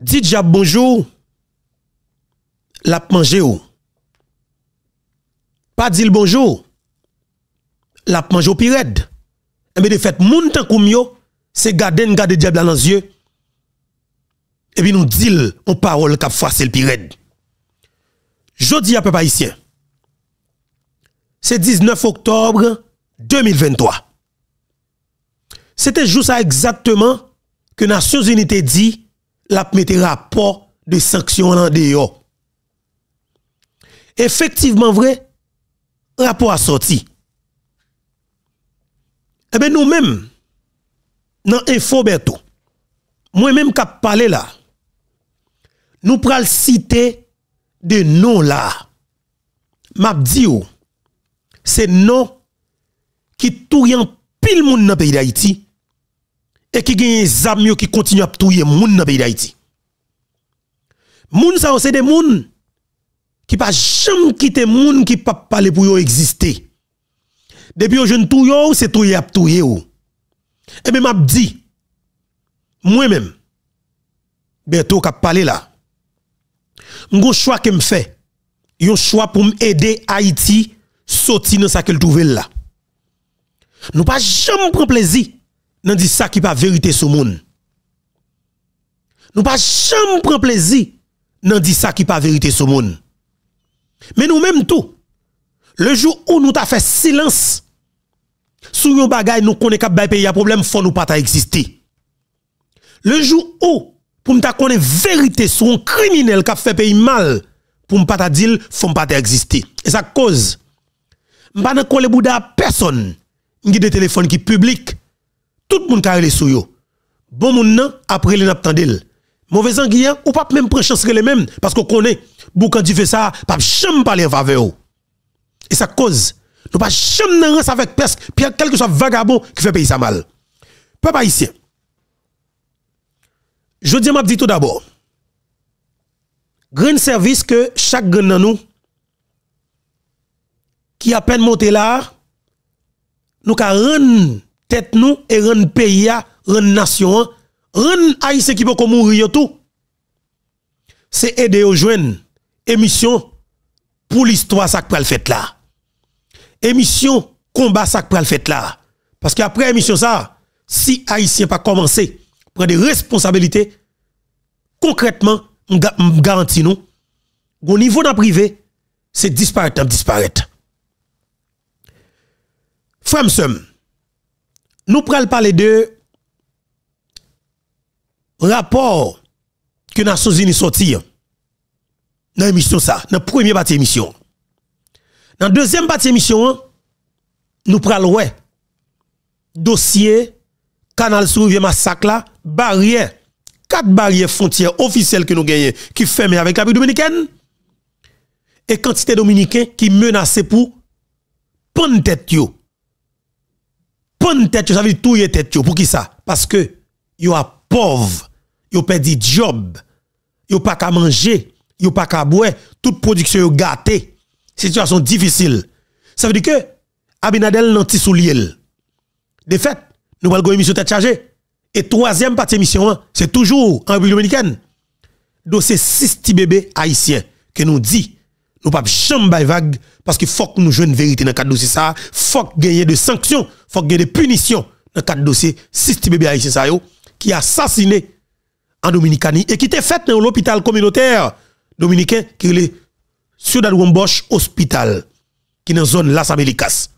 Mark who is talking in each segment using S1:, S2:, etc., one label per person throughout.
S1: Di diable bonjour, l'a mangé ou. Pas dit bonjour, l'a mangé au pirède. Et eh bien de fait, moun tan koum yo, c'est garder garde diable dans les yeux. Eh Et puis nous dit on parole cap face le pirède. Jodi à peu haïtien. C'est 19 octobre 2023. C'était juste ça exactement que Nations Unies dit la mettre rapport de sanctions en dehors. Effectivement vrai, rapport a sorti. Eh bien nous-mêmes, dans Info Berto, moi-même qui parlé là, nous prenons citer de noms là. M'a dit c'est non qui touye pile monde dans le pays d'Haïti et qui gagne des amis qui continuent à touyer monde dans le pays d'Haïti. Moun ça c'est des moun qui pas jamais quitter moun qui pas pour yo exister. Depuis au jeune touyo, c'est touye à. Et bien m'a dit moi-même bientôt qu'a parler là. M'gon choix que me fait. Un choix pour m'aider Haïti sortir dans ça qu'elle trouve là. Nous pas jamais prendre plaisir dans dire ça qui pas vérité sur monde. Nous pas jamais prendre plaisir dans dire ça qui pas vérité sur monde. Mais nous même tout le jour où nous t'a fait silence sur nos bagaille nous connaît qu'à pays a problème faut nous pas exister. Le jour où pour nous connaître vérité sur un criminel qui a fait pays mal pour nous pas dire faut pas exister. Et ça cause m'pa kole bouda personne qui des téléphones qui public tout le monde carré sou yo. Bon moun nan après les tandel mauvais anguillan ou pas même prendre les mêmes parce qu'on connaît quand tu fais ça pas jamais parler en faveur et ça cause. Nous pas jamais nan avec presque quel que soit vagabond qui fait payer ça mal. Peuple haïtien. Je dis m'a dit tout d'abord. Grand service que chaque grand nan nous qui a peine monté là, nous ka tête nous et rendre pays, rendre nation, rendre haïtien qui peut mourir tout. C'est aider aux jeunes émission pour l'histoire ça que le fait là. Émission combat ça que le fait là. Parce qu'après émission ça, si haïtien pas commencé prendre des responsabilités concrètement, je garantis nous, au niveau d'un privé, c'est disparaître, disparaître. Frère nous prenons parler de rapport que les Nations Unies sorti dans l'émission dans la première partie de l'émission. Dans la deuxième partie de l'émission, nous prenons ouais dossier canal sur massacre là, barrière quatre barrières frontières officielles que nous gagnons qui ferment avec la République dominicaine et quantité dominicains qui menacent pour prendre tête tête, ça veut dire tout tête pour qui ça? Parce que yo a pauvre, yo perdu job, yo pas qu'à manger, yo pas qu'à boire, toute production yo gâté. Situation difficile. Ça veut dire que Abinadel nan ti sou De fait, nous allons émission tête chargée. Et troisième partie émission, hein, c'est toujours en République dominicaine. Dossier 6 petits bébés haïtiens que nous dit, nous pas jamais vague parce qu'il faut que nous jouions une vérité dans le cadre dossier ça, faut gagner de sanctions, faut gagner de punitions dans le cadre dossier six bébé haïtien ça qui a assassiné en Dominicanie et qui était fait dans l'hôpital communautaire dominicain qui est le Ciudad Bosch Hospital qui est dans la zone Las Americas.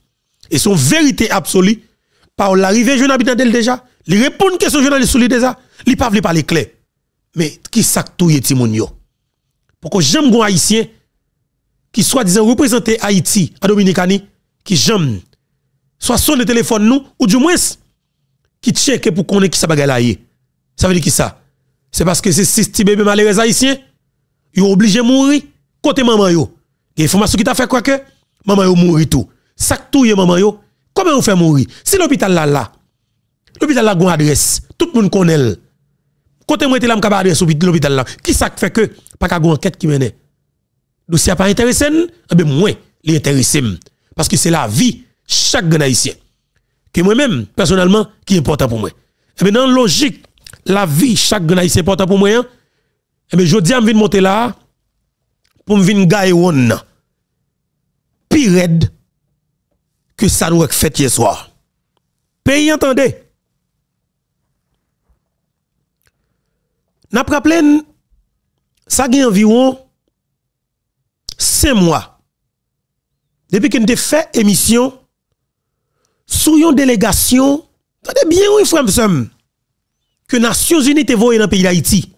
S1: Et son vérité absolue par l'arrivée jeune habitant d'elle déjà, il répond que son journaliste sous déjà, il pas parler clair. Mais qui tout Pour Pourquoi j'aime un haïtien qui soit disant représenter Haïti en Dominicanie, qui j'aime, soit le téléphone nous, ou du moins, qui check pour connaître qui ça bagay là Ça veut dire qui ça? C'est parce que c'est six petits bébés malheureux haïtiens, ils sont obligés de mourir, côté maman yo. A information qui t'a fait quoi que? Maman yo mourir tout. Ça tout maman yo, comment on fait mourir? Si l'hôpital là là, l'hôpital là une adresse, tout le monde connaît. Côté moi, là, m'kaba adresse l'hôpital là. Qui ça fait que, pas qu'à enquête qui mène? Dossier pas intéressé, eh bien moi, il intéressé parce que c'est la vie chaque haïtien que moi-même personnellement qui est important pour moi. Eh bien dans la logique, la vie chaque haïtien est important pour moi, hein, Eh bien, je dis à monter là pour venir gagner one. Pire que ça nous a fait hier soir. Pays, entendez. N'a rappelé, ça a environ 5 mois. Depuis que nous avons fait émission sous une délégation, attendez bien, oui, frère, que Nations Unies te voyé dans le pays d'Haïti.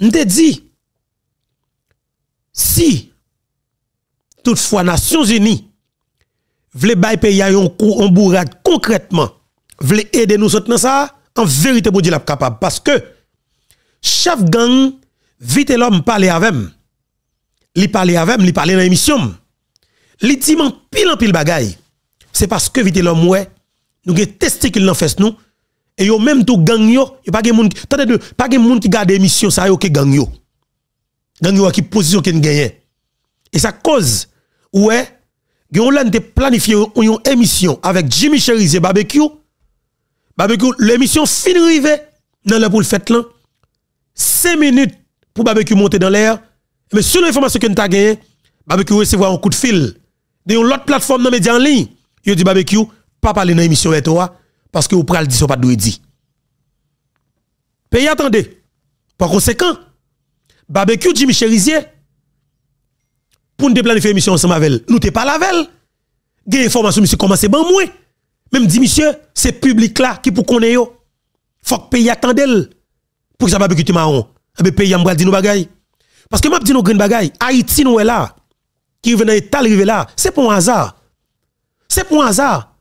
S1: Nous te dit, si toutefois Nations Unies voulait bailler pays un coup concrètement, voulait aider nous autres dans ça, en vérité, bon Dieu capable. Parce que chef gang, vite l'homme parler avec Li parler avec li parler dans l'émission. Li dit pile en pile bagaille. C'est parce que vite l'homme ouais, nous avons testicule dans fesse nous et yo même tout gang yo, y pas de monde tande de pas de monde qui garde émission ça yo que gang yo. Gang yo qui position qui gagne. Et ça cause ouais, on l'a planifié une émission avec Jimmy Cherizier barbecue Barbecue, l'émission fin arrivée dans le pour fait là. 5 minutes pour barbecue monter dans l'air. Mais sur l'information que nous avons gagné, barbecue recevoir un coup de fil de l'autre plateforme dans médias en ligne. Il dit barbecue, pas parler dans l'émission avec toi parce que vous prenez le dire pas de dit. Pays attendez. Par conséquent, barbecue Jimmy Cherizier pour nous planifier l'émission ensemble avec nous t'es pas la veille. Gain information monsieur comment c'est bon moi. Même dit monsieur, c'est public là qui pour connaître yo. Faut que pays attendel pour que ça va becquer marron. Eh ben pays m'bral dit nous bagay. Parce que m'a dit nous green bagay, Haïti nous est là. Qui vient état arrivé là, c'est pour un hasard. C'est pour un hasard.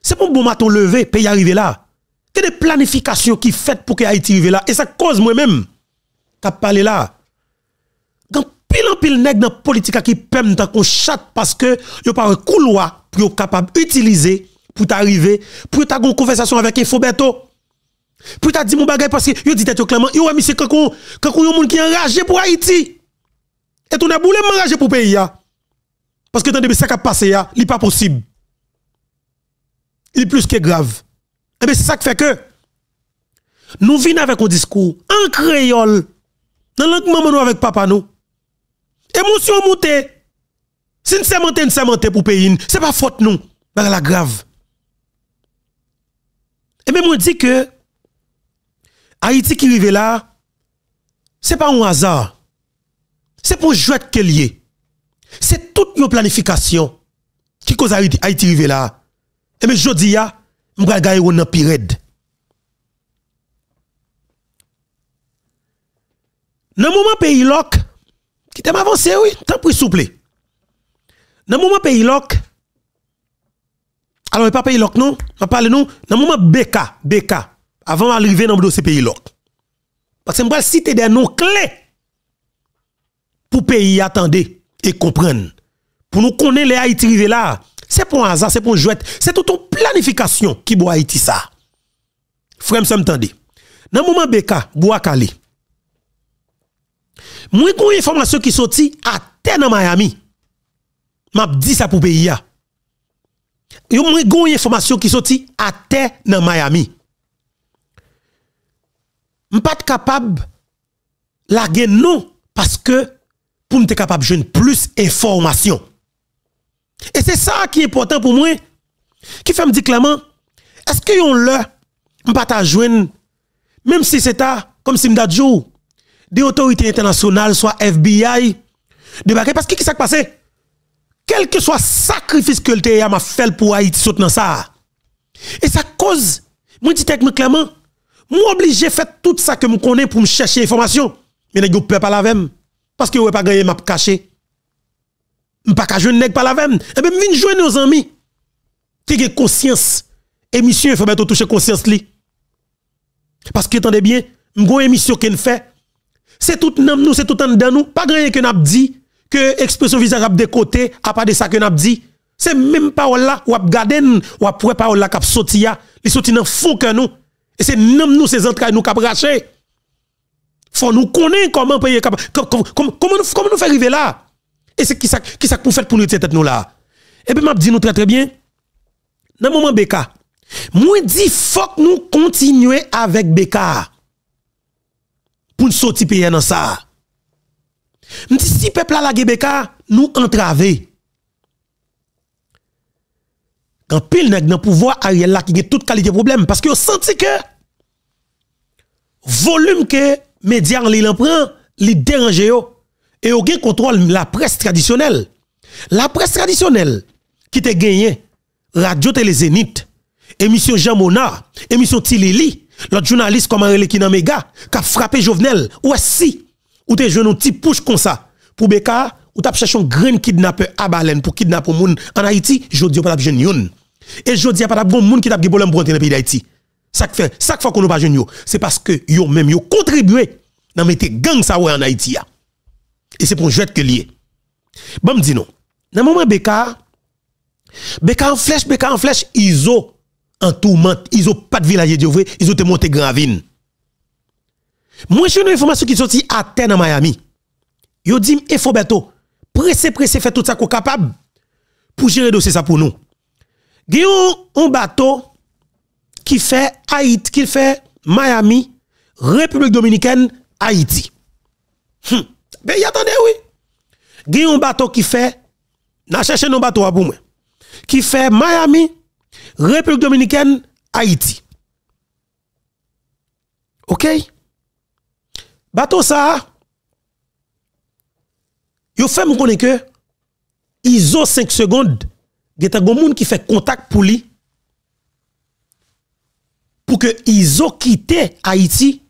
S1: C'est pour bon matin levé, pays arrivé là. A des planifications qui fait pour que Haïti arrive là? Et ça cause moi-même qu'a parlé là. Quand pile en pile nèg dans politique qui pème tant qu'on chat parce que yo pas un couloir pour capable utiliser pour t'arriver, pour t'avoir une conversation avec Infoberto. Pour t'as dit mon bagage parce que yo dit tête clairement, yo monsieur quand quand yon monde qui enragé pour Haïti. Et tu a boule enragé pour pays Parce que tant de ça qui a passé ya, n'est pas possible. Il plus que grave. Et eh bien c'est ça qui fait que nous venons avec un discours en créole dans langue maman nous avec papa nous. Émotion montée. Si nous sommes nous sommes pour pays, c'est pas faute nous. C'est la grave. Et même on dit que Haïti qui arrive là, c'est pas un hasard. C'est pour jouer qu'elle lié. C'est toute une planification qui cause Haïti arrive là. Et mais je dis, je vais gagner une période. Dans le moment pays loc, qui t'aime avancer, oui, tant pour souple. Dans le moment pays loc, alors, pas pays loc, non? On parle nous, dans le moment BK, BK, avant d'arriver dans dossier pays loc. Parce que je vais citer des noms clés pour pays attendre et comprendre. Pour nous connaître les Haïti là, c'est pour un hasard, c'est pour jouer, c'est toute une planification qui boit Haïti ça. Frère, ça m'entendez. Dans le moment BK, Boakale, moi, une information qui sorti à terre dans Miami. M'a dit ça pour pays. Yo mwen gon information qui sorti à terre dans Miami. M'pas capable larguer non parce que pour m'être capable de joindre plus d'informations. Et c'est ça qui est important pour moi. Qui fait me dire clairement, est-ce que yon le m'pas ta joindre même si c'est comme si m'da jour des autorités internationales soit FBI de parce que qui s'est passé quel que soit sacrifice que le m'a fait pour Haïti saute ça. Et ça cause, moi dis clairement, moi obligé faire tout ça que je connais pour me chercher information. Mais ne peux pas la même parce que vous pas gagné m'a caché. Je pas jouer pas la même. Et bien vinn jouer nos amis qui ont conscience. Émission il faut mettre toucher conscience li. Parce que attendez bien, une émission qu'on fait c'est tout nous c'est tout en nous, pas rien que n'a dit que expression visage de côté à part de ça que n'a dit c'est même parole là ou garden ou après parole là cap sorti ya li sorti dans fond que nous et c'est nous nous ces entrailles nous cap racher faut nous connaître comment payer comment comment nous faire arriver là et c'est qui ça qui ça pour faire pour nous tête nous là et puis m'a dit nous très très bien dans moment Beka moi dit faut que nous continuer avec Beka pour nous sortir pays dans ça. M'di si peuple la Gebeka nous entraver. Quand pile nèg dans pouvoir Ariel là qui a toute qualité problème parce que senti que volume que médias en prend, li dérange yo et aucun contrôle la presse traditionnelle. La presse traditionnelle qui te gagné Radio Télé Zénith, émission Jean Mona, émission Tilili, l'autre journaliste comme un qui qui a frappé Jovenel, ou si, ou te joué un petit push comme ça, pour Beka, ou t'as cherché un grand kidnappeur à baleine pour kidnapper moun en Haïti, je dis pas jeune. Et je dis pas bon moun qui t'a problème pour entrer dans le pays d'Haïti. Ça fait, chaque fois qu'on n'a pas jeune c'est parce que yo même yo contribué dans mettre gang ça en Haïti. Et c'est pour un que lié. Bon, me dis non. Dans le moment Beka, Beka en flèche, Beka en flèche, Iso en tourmente, Iso pas de village de vrai, Iso te monté gravine. Moi, j'ai une information qui sorti à terre dans Miami. Yo dit, il faut beto, pressé, pressé, fait tout ça qu'on capable pour gérer dossier ça pour nous. Il un bateau qui fait Haïti, qui fait Miami, République Dominicaine, Haïti. Hum. Ben, y attendez, oui. Il un bateau qui fait, n'a cherché nos bateaux pour moi, qui fait Miami, République Dominicaine, Haïti. OK? Bateau ça, yo fait me que ISO 5 secondes, il y a monde qui fait contact pour lui pour que ISO quitte Haïti.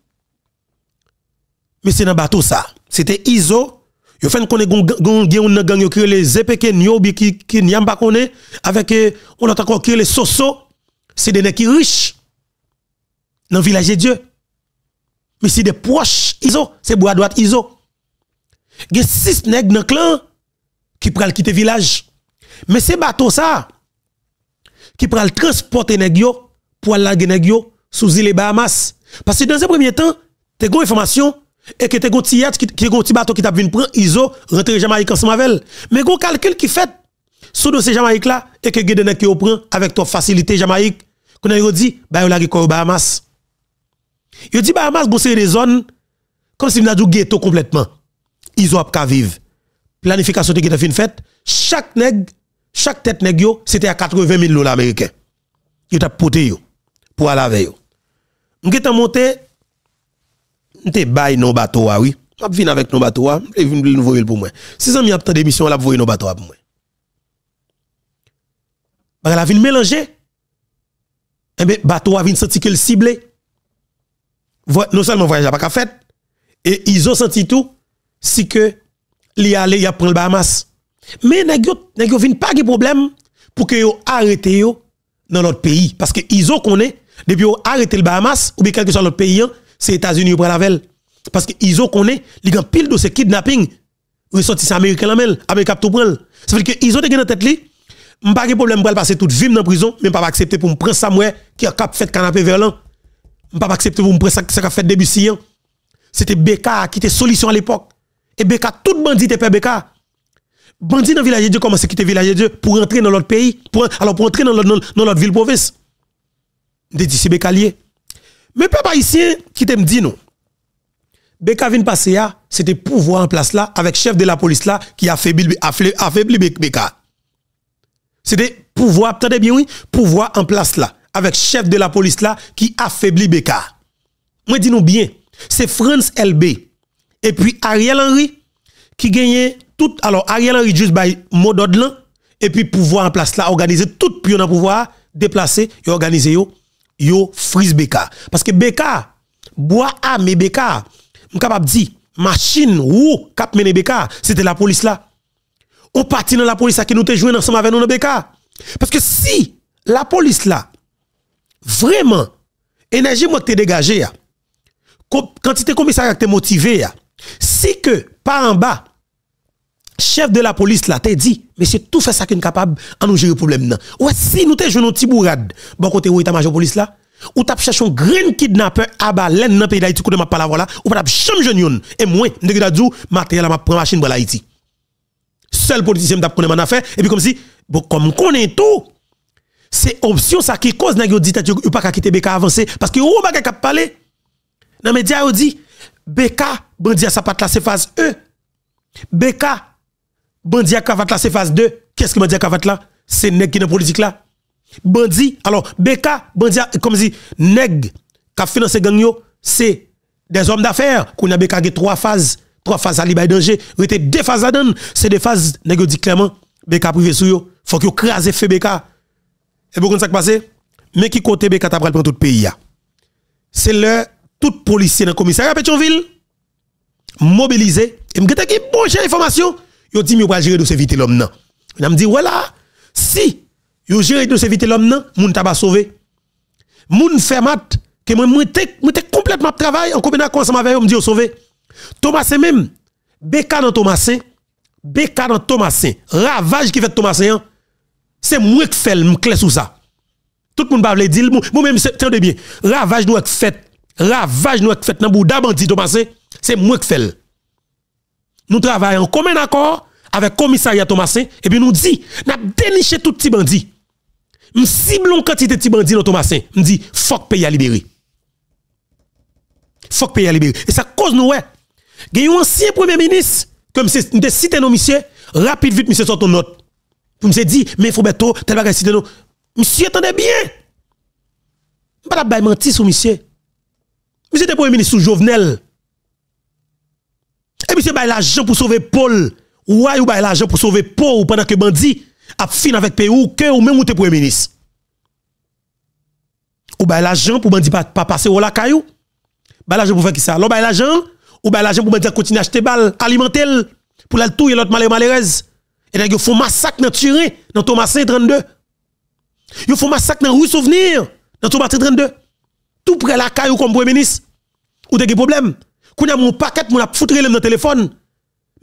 S1: Mais c'est dans bateau ça. C'était ISO. Yo fait gon gang yo créé les ZPK qui qui n'y avec euh, on a encore les Soso. C'est des nèg qui riches dans village de Dieu. Mais c'est des proches ISO, c'est bois droite ISO. Il y a six nègres dans clan qui pral quitter village. Mais c'est bateau ça qui pral transporter nègres pour aller larguer nègres sous île Bahamas. Parce que dans un premier temps, tu as une information et que tu as un petit bateau qui t'a venu prendre ISO, rentrer Jamaïque ensemble avec Mais un calcul qui fait sous dossier Jamaïque là et que des qui prend avec toi facilité Jamaïque, qu'on a dit, bah, on a Bahamas. Il dit Bahamas, c'est des zones comme si on a dit ghetto complètement ils ont pas vivre. Planification qui été faite, chaque nèg, chaque tête nèg c'était à 80 000 dollars américains. Ils ont poté yo pour aller avec yo. M'geta monté m'te bay non bateau oui. Je venir avec nos bateaux, je vais nous voir pour moi. Si ça m'y a tant d'émissions, là voyer nos bateaux pour moi. Bah la ville mélanger. Eh ben bateau a vinn senti que le ciblé. Non seulement voyage pas fait et ils ont senti tout si que li allé y a prendre le Bahamas. Mais nèg yo nèg pas de problème pour que yo arrêté yo dans notre pays. Parce que ils ont connaît depuis yo arrêté le Bahamas ou bien quelque soit l'autre pays hein, c'est États-Unis pour la veille parce que ils ont connaît li gan pile de ce kidnapping ressortissant américain la mel Amérique tout prendre ça veut dire que ils ont dans tête li pas de problème pour passer toute vie dans prison mais pas accepter pour me prendre ça moi qui a cap fait canapé verlan pas accepter pour me prendre ça ça fait début c'était Beka qui était solution à l'époque. Et Beka, tout bandit te fait Beka. Bandit dans le village de Dieu commence à quitter le village de Dieu pour entrer dans l'autre pays, pour, alors pour entrer dans l'autre ville province? De dit lié. Mais papa ici qui te dit non. Beka vient c'était pouvoir en place là avec chef de la police là qui a affaibli Beka. C'était pouvoir, attendez bien oui, pouvoir en place là avec chef de la police là qui affaibli Beka. Moi dis nous bien, c'est France LB et puis Ariel Henry qui gagnait tout alors Ariel Henry juste by mot d'ordre et puis pouvoir en place là organiser tout pion dans pouvoir déplacer et organiser yo yo frise Beka parce que Beka bois mais Beka je capable dire machine ou cap mener Beka c'était la police là. On partit dans la police là qui nous te joué ensemble avec nous dans Beka parce que si la police là vraiment énergie moi te dégagé quantité commissariat te motivé si que par en bas, chef de la police là t'a dit, mais c'est tout fait ça qu'on capable à nous gérer le problème là. Ouais, si nous t'es joué un petit bourrade, bon côté où état major police là, ou t'as cherché un grand kidnappeur à baleine dans pays d'Haïti, ma pas là, ou pas jamais jeune et moi, m'de dit matériel m'a prend machine pour l'Haïti. Seul politicien m'a connaît mon affaire et puis comme si bon comme connaît tout c'est option ça qui cause n'a dit ou pas quitter BK avancer parce que ou pas parler dans média dit BK, bandi à sapat là, c'est phase E. BK, bandi à c'est phase 2. Qu'est-ce que bandi à cravate? C'est nèg qui dans politique là. Bandi, alors, BK, bandi comme si, nèg, qui a financé gang yo, c'est des hommes d'affaires, qu'on a BK trois phases, trois phases à libre danger, était deux phases à donner, c'est des phases, nèg dit clairement, BK privé sur yo, faut que crase fait BK. Et pourquoi ça qui passe? Mais qui côté BK t'a pris tout le pays C'est le tout policier dans le commissariat Pétionville mobilisé et m'gete qui bon information, yo dit mi va gérer dossier vite l'homme non. On me dit voilà, si yo gérer dossier vite l'homme non, moun t'a pas sauvé. Moun fait mat que moi moi complètement travail en combinaison ensemble avec eux me dit sauvé. Thomas même Beka dans Thomasin, Beka dans Thomasin, ravage qui fait Thomasin, c'est moi qui fais le clé sous ça. Tout le monde va le dire, moi même de bien, ravage nous fait, ravage nous fait dans bouda bandit Thomasin, c'est moi qui fais. Nous travaillons en commun accord avec le commissariat Thomasin et puis nous dit, n'a déniché tout petit bandit. Nous ciblons quantité de bandits dans Thomasin. Nous dit, faut pays à libérer. Faut pays à libérer. Et ça cause nous, ouais. Il y a un ancien premier ministre, comme c'est, nous cité nos messieurs, rapide vite, monsieur, sort note. Pour me dire, mais il faut bientôt, tel bagage citer nous. Monsieur, attendez bien. Pas la mentir sur monsieur. Monsieur était premier ministre sous Jovenel. Et monsieur bail l'argent pour sauver Paul. Ou ou bail l'argent pour sauver Paul pendant que bandit a fin avec pays ou que ou même ou te premier ministre. Ou bail l'argent pour bandit pas, pas passer au la caillou. Bail l'argent pour faire qui ça? L'on bail l'argent? Ou bail l'argent pour bandit continuer à acheter balle alimenter pour la touiller l'autre malheur malheureuse. Et là, il faut massacre dans Turin, dans Thomasin 32. Il faut massacre dans Rue Souvenir, dans Thomasin 32. Tout près la caillou comme premier ministre. Ou des problèmes? Quand y a mon paquet, mon a foutre dans le téléphone.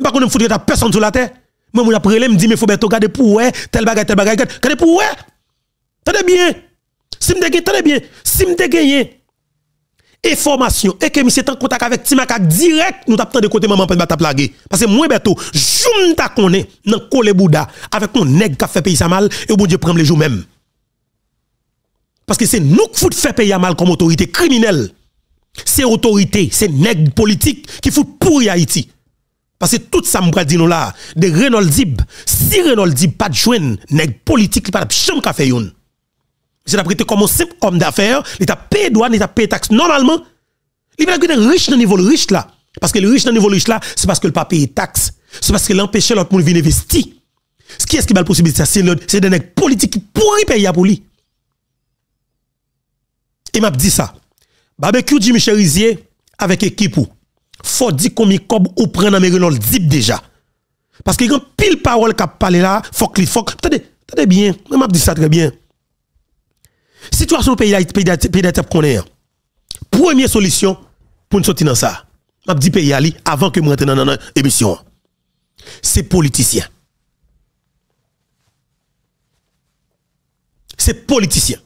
S1: Pas qu'on foutre ta personne sur la terre. Moi, mon a prélé, me dit, mais faut bien regarder pour ouais, tel bagage, tel bagage, regardez pour ouais. Tenez bien. Si me tenez bien. Si me gagné information et que monsieur en contact avec Timakak direct, nous t'attendons de côté maman pour t'a plaguer. Parce que moi, bientôt, joum ta connaît, dans Kole Bouddha, avec mon nègre qui a fait payer ça mal, et bon Dieu prend les jours même. Parce que c'est nous qui fait payer mal comme autorité criminelle c'est autorité, c'est nègre politique qui fout pour Haïti. Parce que tout ça me dit nous là, de Renault Dib, si Renault Dib pas de joindre nègre politique, pas de chambre qu'a fait yon. C'est prêté comme un simple homme d'affaires, il a payé douane, il a payé taxe normalement. Il va être riche dans le niveau riche là. Parce que le riche dans le niveau riche là, c'est parce que le pas payé taxe. C'est parce que l'empêche l'autre monde venir investir. Ce qui est ce qui a la possibilité, c'est des nègres politiques qui pourraient payer pour lui. Il m'a dit ça. Barbecue Jimmy Cherizier avec équipe ou. Faut dire combien cob ou prend dans Zip déjà. Parce que quand pile parole qu'a parlé là, faut que faut attendez, attendez bien, m'a dit ça très bien. Situation pays pays pays qu'on est. Première solution pour nous sortir dans ça. M'a dit pays ali avant que moi rentre dans l'émission. C'est politicien. C'est politicien.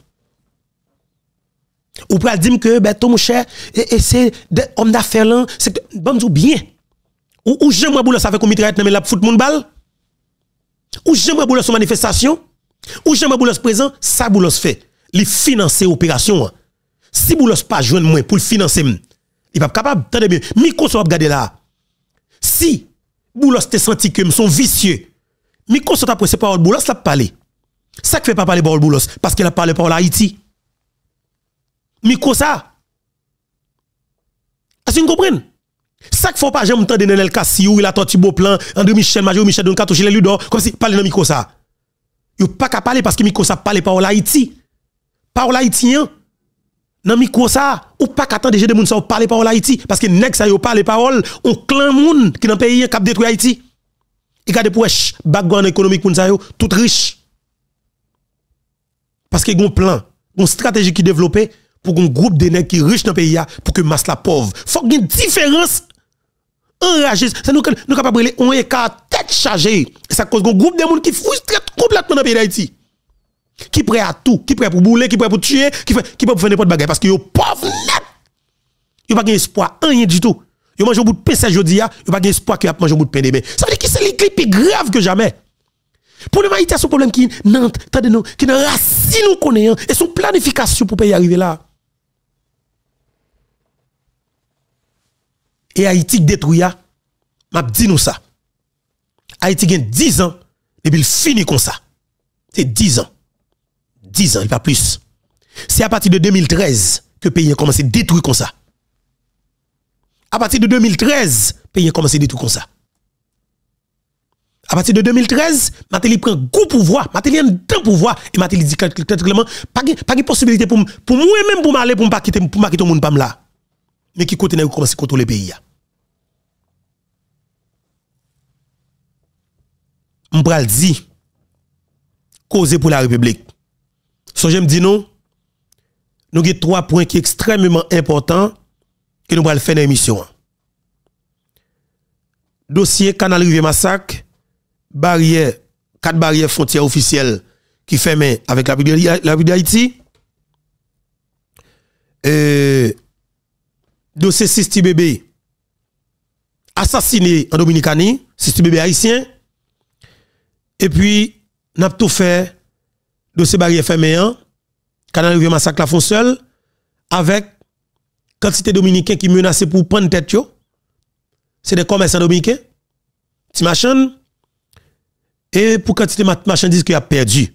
S1: Ou pral dire que ben ton mon cher et, c'est des hommes d'affaires là, c'est bon bien. Ou ou j'aimerais boulos avec comité mais la foot mon balle. Ou j'aimerais boulos sur manifestation. Ou j'aimerais boulos présent, ça boulos fait. Li financer opération. Si boulos pas joindre moi pour le financer, il pas capable, attendez bien, Microsoft regarder là. Si boulos te senti que sont vicieux, Microsoft après c'est pas boulos l'a parler. Ça que fait pas parler parole boulos parce qu'il a parlé par Haïti. Miko ça. Est-ce que vous comprenez? Ça qu'il faut pas jamais entendre Nenel Kassiou, il a torti beau plan, André Michel, Major Michel Don Katouche, les Ludo, comme si parle dans Miko ça. Yo pas qu'à parler parce que Miko ça parle par Haïti. Par haïtien. Dans Miko ça, ou pas qu'attendre des gens ça parler par Haïti parce que nèg ça yo parle parole, on clan moun qui dans pays qui détruit Haïti. Il garde pour background économique ça yo tout riche. Parce que un plan, une stratégie qui développé pour un groupe de nègres qui riche dans le pays pour que masse la pauvre. Faut qu'il y ait une différence enragée. C'est nous nous capables de on écart tête chargée. Ça cause un groupe de monde qui frustre complètement dans le pays d'Haïti. Qui prêt à tout, qui prêt pour bouler, qui prêt pour tuer, qui prêt qui prêt pour faire n'importe bagaille parce que yo pauvre net. Yo pas espoir rien du tout. Yo mange un bout de pain ça jodi a, yo pas espoir que a manger un bout de pain demain. Ça veut dire que c'est les plus grave que jamais. Pour le Haïti, c'est un problème qui non, qui n'a racine nous connaît et son planification pour pays arriver là. Et Haïti détruit, m'a dit nous ça. Haïti gagne 10 ans depuis il finit comme ça. C'est 10 ans. 10 ans, il pas plus. C'est à partir de 2013 que le pays a commencé à détruire comme ça. À partir de 2013, le pays a commencé à détruire comme ça. À partir de 2013, Matéli prend gros pouvoir, Matéli a un temps pouvoir et Matéli dit clairement pas de possibilité pour pour moi même pour m'aller pour pour pas quitter monde pas là. Mais qui continue à commencer à contrôler le pays. M'pral dit causer pour la République. So j'aime dire non nous avons trois points qui sont extrêmement importants que nous allons faire dans l'émission. Dossier Canal Rivière Massacre, barrière, quatre barrières frontières officielles qui ferment avec la ville d'Haïti. Euh, dossier Sisti Bébé, assassiné en Dominicanie, Sisti Bébé haïtien. Et puis, avons tout fait, dossier barrière fermé, Canal Rivière Massacre la font seul, avec quantité dominicains qui menacent pour prendre tête. C'est des commerçants dominicains. Ti machin, et pour quantité de marchandises qui a perdu.